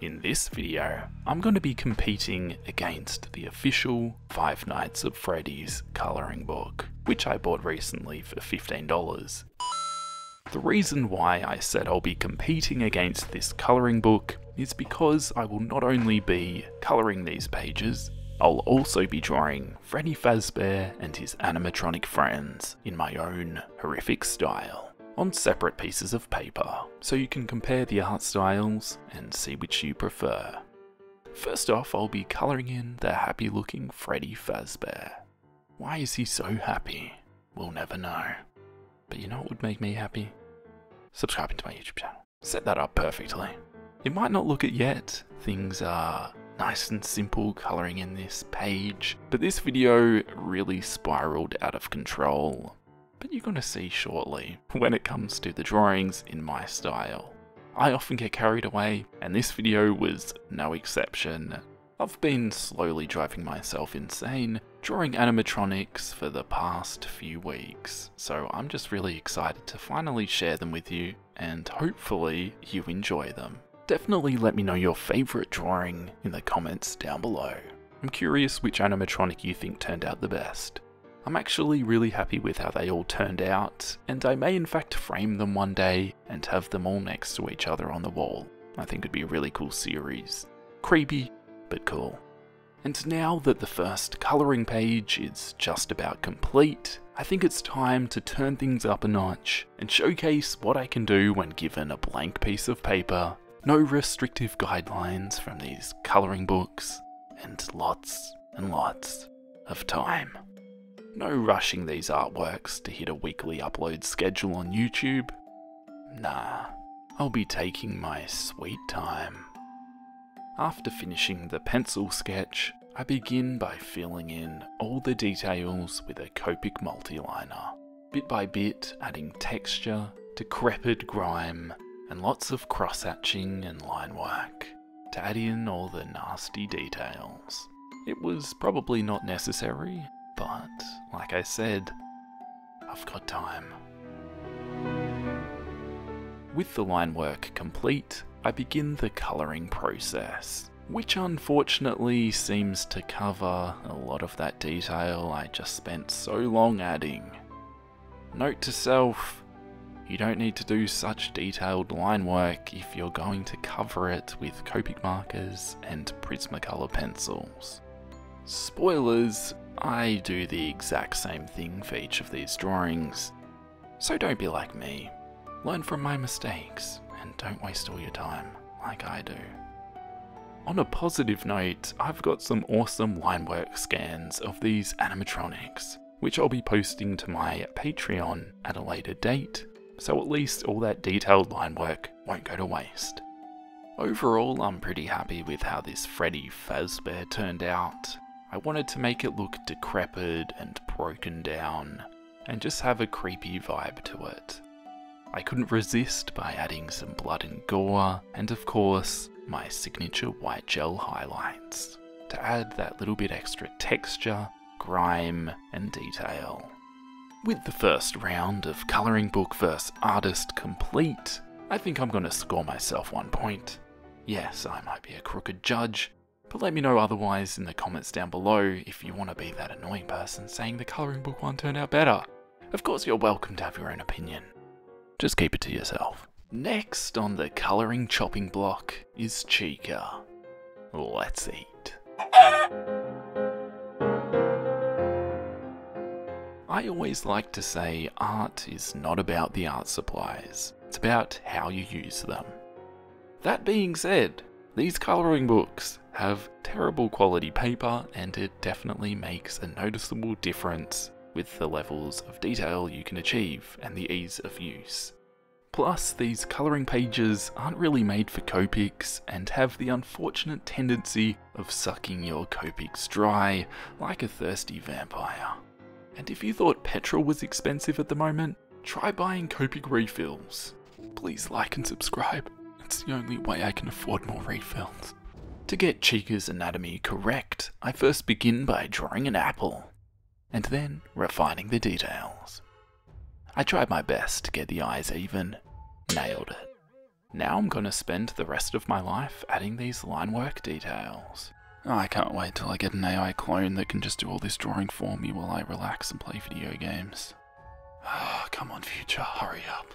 In this video, I'm going to be competing against the official Five Nights at Freddy's colouring book, which I bought recently for $15. The reason why I said I'll be competing against this colouring book is because I will not only be colouring these pages, I'll also be drawing Freddy Fazbear and his animatronic friends in my own horrific style on separate pieces of paper, so you can compare the art styles and see which you prefer. First off, I'll be colouring in the happy looking Freddy Fazbear. Why is he so happy? We'll never know. But you know what would make me happy? Subscribing to my YouTube channel. Set that up perfectly. It might not look it yet, things are nice and simple colouring in this page, but this video really spiraled out of control. But you're going to see shortly when it comes to the drawings in my style. I often get carried away, and this video was no exception. I've been slowly driving myself insane, drawing animatronics for the past few weeks, so I'm just really excited to finally share them with you, and hopefully you enjoy them. Definitely let me know your favourite drawing in the comments down below. I'm curious which animatronic you think turned out the best. I'm actually really happy with how they all turned out, and I may in fact frame them one day and have them all next to each other on the wall. I think it'd be a really cool series. Creepy, but cool. And now that the first colouring page is just about complete, I think it's time to turn things up a notch and showcase what I can do when given a blank piece of paper no restrictive guidelines from these colouring books, and lots and lots of time. No rushing these artworks to hit a weekly upload schedule on YouTube. Nah, I'll be taking my sweet time. After finishing the pencil sketch, I begin by filling in all the details with a Copic multiliner, bit by bit adding texture, decrepit grime, and lots of cross-hatching and line work to add in all the nasty details. It was probably not necessary, but like I said, I've got time. With the line work complete, I begin the colouring process, which unfortunately seems to cover a lot of that detail I just spent so long adding. Note to self, you don't need to do such detailed line work if you're going to cover it with Copic markers and Prismacolor pencils. Spoilers, I do the exact same thing for each of these drawings, so don't be like me. Learn from my mistakes and don't waste all your time like I do. On a positive note, I've got some awesome line work scans of these animatronics, which I'll be posting to my Patreon at a later date so at least all that detailed line work won't go to waste. Overall, I'm pretty happy with how this Freddy Fazbear turned out. I wanted to make it look decrepit and broken down, and just have a creepy vibe to it. I couldn't resist by adding some blood and gore, and of course, my signature white gel highlights, to add that little bit extra texture, grime, and detail. With the first round of colouring book versus artist complete, I think I'm going to score myself one point. Yes, I might be a crooked judge, but let me know otherwise in the comments down below if you want to be that annoying person saying the colouring book one turned out better. Of course, you're welcome to have your own opinion. Just keep it to yourself. Next on the colouring chopping block is Chica. Let's eat. I always like to say art is not about the art supplies, it's about how you use them. That being said, these colouring books have terrible quality paper and it definitely makes a noticeable difference with the levels of detail you can achieve and the ease of use. Plus, these colouring pages aren't really made for Copics and have the unfortunate tendency of sucking your Copics dry like a thirsty vampire. And if you thought petrol was expensive at the moment, try buying Copic refills. Please like and subscribe, it's the only way I can afford more refills. To get Chica's anatomy correct, I first begin by drawing an apple, and then refining the details. I tried my best to get the eyes even, nailed it. Now I'm to spend the rest of my life adding these line work details. I can't wait till I get an AI clone that can just do all this drawing for me while I relax and play video games. Ah, come on future, hurry up.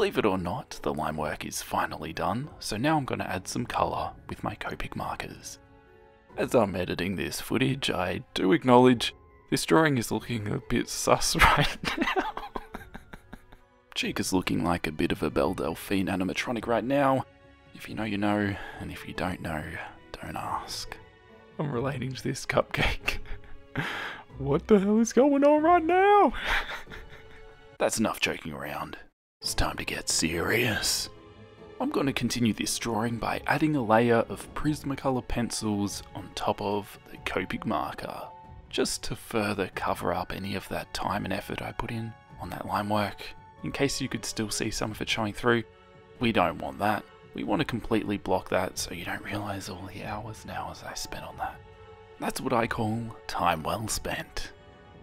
Believe it or not, the line work is finally done, so now I'm going to add some colour with my Copic markers. As I'm editing this footage, I do acknowledge this drawing is looking a bit sus right now. Cheek is looking like a bit of a Belle Delphine animatronic right now. If you know, you know, and if you don't know, don't ask. I'm relating to this cupcake. what the hell is going on right now? That's enough joking around. It's time to get serious. I'm going to continue this drawing by adding a layer of Prismacolor pencils on top of the Copic marker, just to further cover up any of that time and effort I put in on that line work, in case you could still see some of it showing through. We don't want that. We want to completely block that so you don't realise all the hours and hours I spent on that. That's what I call time well spent.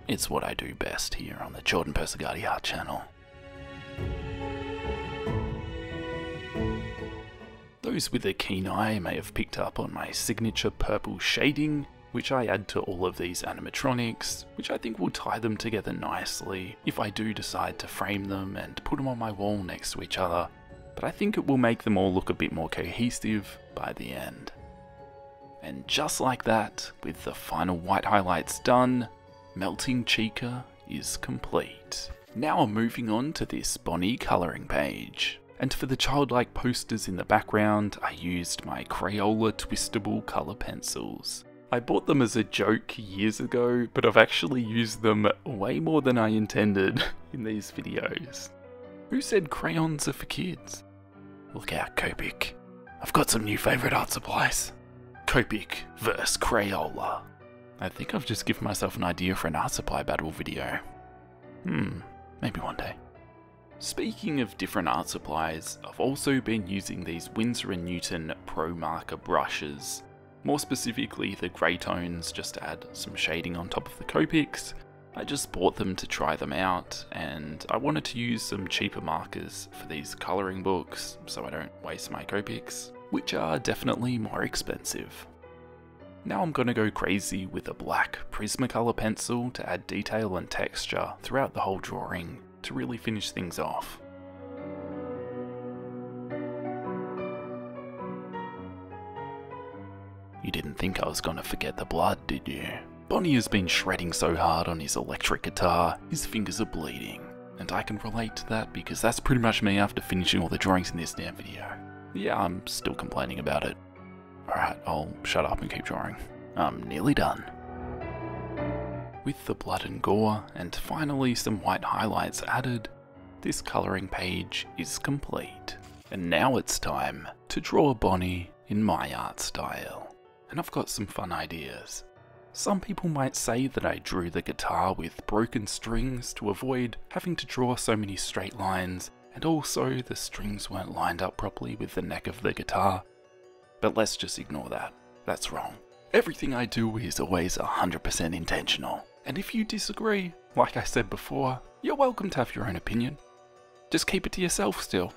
It's what I do best here on the Jordan Persegati Art channel. Those with a keen eye may have picked up on my signature purple shading, which I add to all of these animatronics, which I think will tie them together nicely if I do decide to frame them and put them on my wall next to each other, but I think it will make them all look a bit more cohesive by the end. And just like that, with the final white highlights done, Melting Chica is complete. Now I'm moving on to this Bonnie colouring page. And for the childlike posters in the background, I used my Crayola twistable colour pencils. I bought them as a joke years ago, but I've actually used them way more than I intended in these videos. Who said crayons are for kids? Look out, Copic. I've got some new favourite art supplies. Copic vs Crayola. I think I've just given myself an idea for an art supply battle video. Hmm, maybe one day. Speaking of different art supplies, I've also been using these Winsor & Newton Pro Marker brushes. More specifically the grey tones just to add some shading on top of the Copics. I just bought them to try them out and I wanted to use some cheaper markers for these colouring books so I don't waste my Copics, which are definitely more expensive. Now I'm going to go crazy with a black Prismacolor pencil to add detail and texture throughout the whole drawing to really finish things off. You didn't think I was gonna forget the blood, did you? Bonnie has been shredding so hard on his electric guitar, his fingers are bleeding. And I can relate to that because that's pretty much me after finishing all the drawings in this damn video. Yeah, I'm still complaining about it. Alright, I'll shut up and keep drawing. I'm nearly done with the blood and gore, and finally some white highlights added, this colouring page is complete. And now it's time to draw Bonnie in my art style. And I've got some fun ideas. Some people might say that I drew the guitar with broken strings to avoid having to draw so many straight lines, and also the strings weren't lined up properly with the neck of the guitar. But let's just ignore that. That's wrong. Everything I do is always 100% intentional. And if you disagree, like I said before, you're welcome to have your own opinion. Just keep it to yourself still.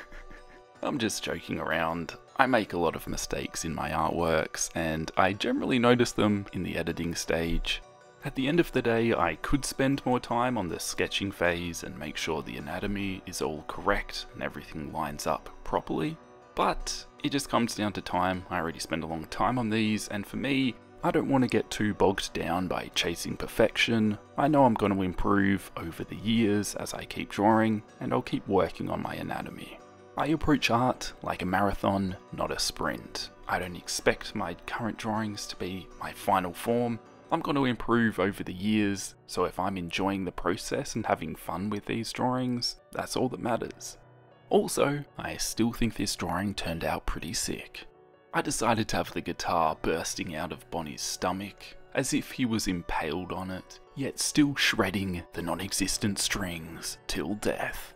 I'm just joking around. I make a lot of mistakes in my artworks, and I generally notice them in the editing stage. At the end of the day, I could spend more time on the sketching phase and make sure the anatomy is all correct and everything lines up properly, but it just comes down to time. I already spend a long time on these, and for me, I don't want to get too bogged down by chasing perfection. I know I'm going to improve over the years as I keep drawing, and I'll keep working on my anatomy. I approach art like a marathon, not a sprint. I don't expect my current drawings to be my final form. I'm going to improve over the years, so if I'm enjoying the process and having fun with these drawings, that's all that matters. Also, I still think this drawing turned out pretty sick. I decided to have the guitar bursting out of Bonnie's stomach, as if he was impaled on it, yet still shredding the non existent strings till death.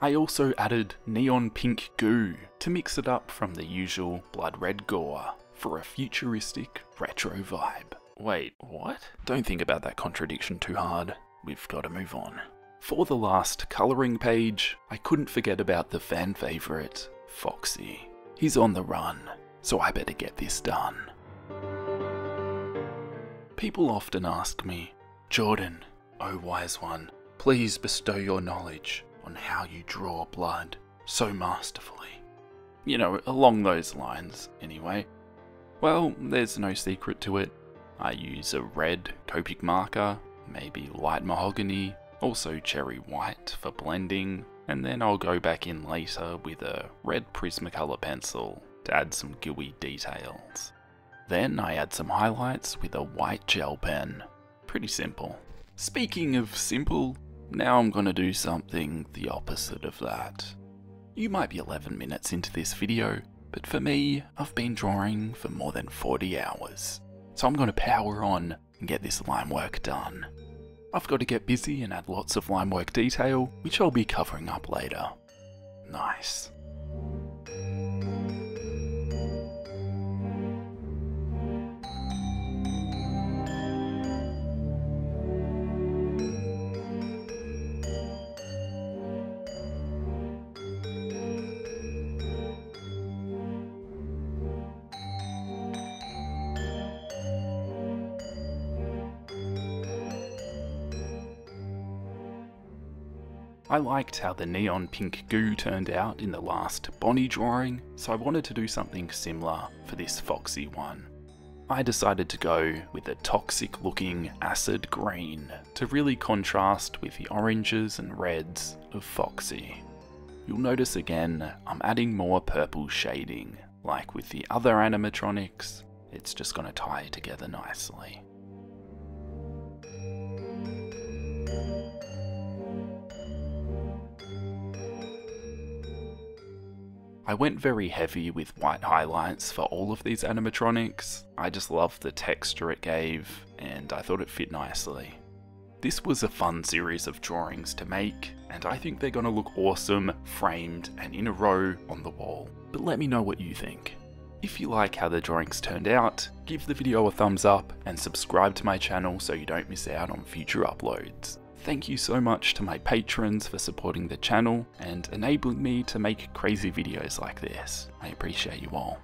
I also added neon pink goo to mix it up from the usual blood red gore for a futuristic retro vibe. Wait, what? Don't think about that contradiction too hard. We've got to move on. For the last colouring page, I couldn't forget about the fan favourite, Foxy. He's on the run, so I better get this done. People often ask me, Jordan, oh wise one, please bestow your knowledge on how you draw blood so masterfully. You know, along those lines, anyway. Well, there's no secret to it. I use a red Copic marker, maybe light mahogany, also cherry white for blending, and then I'll go back in later with a red Prismacolor pencil to add some gooey details. Then I add some highlights with a white gel pen. Pretty simple. Speaking of simple, now I'm gonna do something the opposite of that. You might be 11 minutes into this video, but for me, I've been drawing for more than 40 hours. So I'm gonna power on and get this line work done. I've got to get busy and add lots of line work detail, which I'll be covering up later. Nice. I liked how the neon pink goo turned out in the last Bonnie drawing, so I wanted to do something similar for this Foxy one. I decided to go with a toxic looking acid green to really contrast with the oranges and reds of Foxy. You'll notice again, I'm adding more purple shading, like with the other animatronics, it's just going to tie together nicely. I went very heavy with white highlights for all of these animatronics. I just loved the texture it gave, and I thought it fit nicely. This was a fun series of drawings to make, and I think they're to look awesome, framed and in a row on the wall. But let me know what you think. If you like how the drawings turned out, give the video a thumbs up and subscribe to my channel so you don't miss out on future uploads. Thank you so much to my patrons for supporting the channel and enabling me to make crazy videos like this. I appreciate you all.